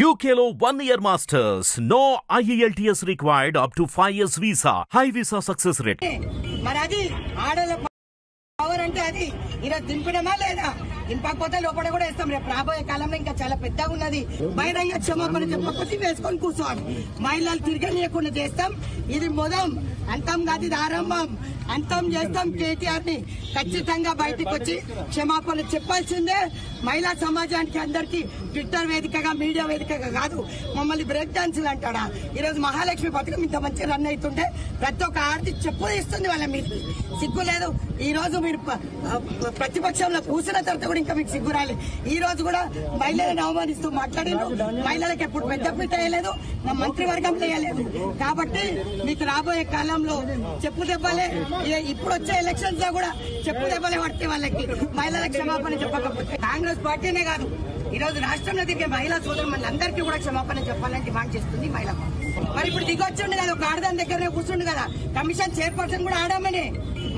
UKLO one year masters. No IELTS required up to 5 years visa. High visa success rate. మరి అది ఆడల power అంటే అది ఈరోజు దింపడమా లేదా దింపకపోతే లోపల కూడా వేస్తాం. రేపు రాబోయే కాలంలో ఇంకా చాలా పెద్దగా ఉన్నది. బహిరంగ క్షమాపణ చెప్పకపోతే వేసుకొని కూర్చోవాలి మహిళలు తిరగనీయకుండా చేస్తాం. ఇది మొదం. అంతం కాదు ఇది ఆరంభం. అంతం చేస్తాం కేటీఆర్ని ఖచ్చితంగా బయటకు వచ్చి క్షమాపణ చెప్పాల్సిందే. మహిళా సమాజానికి అందరికీ ట్విట్టర్ వేదికగా మీడియా వేదికగా కాదు మమ్మల్ని బ్రేక్ డాన్సులు అంటాడా? ఈరోజు మహాలక్ష్మి పథకం ఇంత మంచి రన్ అవుతుంటే ప్రతి ఒక్క ఆర్తి చెప్పు ఇస్తుంది వాళ్ళ మీదకి సిగ్గు లేదు. ఈ రోజు మీరు ప్రతిపక్షంలో కూసిన తర్వాత కూడా ఇంకా మీకు సిగ్గు ఈ రోజు కూడా మహిళలను అవమానిస్తూ మాట్లాడారు మహిళలకు ఎప్పుడు పెద్ద పీట వేయలేదు నా మంత్రివర్గం చేయలేదు కాబట్టి మీకు రాబోయే కాలంలో చెప్పు దెబ్బలే. ఇప్పుడు వచ్చే ఎలక్షన్స్లో కూడా చెప్పు దెబ్బలే పడితే వాళ్ళకి. మహిళల క్షమాపణ చెప్పకపోతే కాంగ్రెస్ పార్టీనే కాదు. ఈ రోజు రాష్ట్రంలో తిరిగే మహిళా సోదరు మనందరికీ కూడా క్షమాపణ చెప్పాలని డిమాండ్ చేస్తుంది మహిళ మరి ఇప్పుడు దిగొచ్చుండు కదా ఒక ఆడదాని దగ్గరనే కూర్చుండు కదా కమిషన్ చైర్పర్సన్ కూడా ఆడమనే.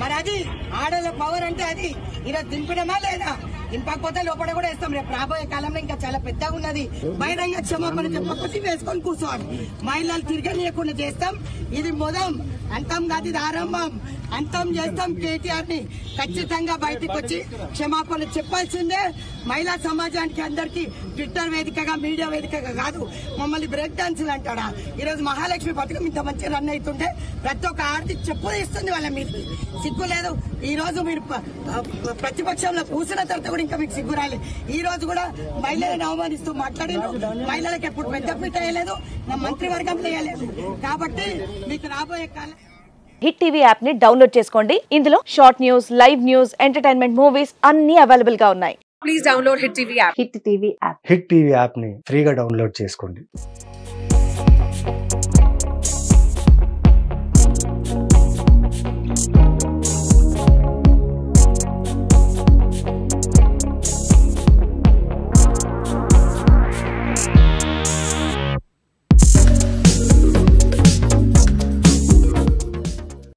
మరి అది ఆడల పవర్ అంటే అది. ఈరోజు దింపడమా లేదా? దింపకపోతే లోపల కూడా వేస్తాం. రేపు రాబోయే కాలంలో ఇంకా చాలా పెద్దగా ఉన్నది. బహిరంగ క్షమాపణ చెప్పకపోతే వేసుకొని కూర్చోవాలి. మహిళలు తిరగనీయకుండా చేస్తాం. ఇది మొదం. అంతం కాదు ఇది ఆరంభం. అంతం చేస్తాం కేటీఆర్ని ఖచ్చితంగా బయటకు వచ్చి క్షమాపణ చెప్పాల్సిందే. మహిళా సమాజానికి అందరికీ ట్విట్టర్ వేదికగా మీడియా వేదికగా కాదు మమ్మల్ని బ్రేక్ డాన్సులు అంటాడా? ఈరోజు మహాలక్ష్మి పథకం ఇంత మంచి రన్ అవుతుంటే ప్రతి ఒక్క ఆర్తి చెప్పు ఇస్తుంది వాళ్ళ మీదకి. సిగ్గు లేదు. ఈ రోజు మీరు ప్రతిపక్షంలో కూసిన తర్వాత కూడా ఇంకా మీకు సిగ్గు రాలేదు. ఈ రోజు కూడా మహిళలను అవమానిస్తూ మాట్లాడారు మహిళలకు ఎప్పుడు పెద్ద పీట వేయలేదు. నా మంత్రివర్గంలో వేయలేదు. కాబట్టి మీకు రాబోయే కాలం హిట్ టీవీ యాప్ని డౌన్లోడ్ చేసుకోండి. ఇందులో short news live news entertainment movies అన్ని అవైలబుల్గా ఉన్నాయి. please download Hit TV app. Hit TV app. Hit TV యాప్ని ఫ్రీగా డౌన్లోడ్ చేసుకోండి.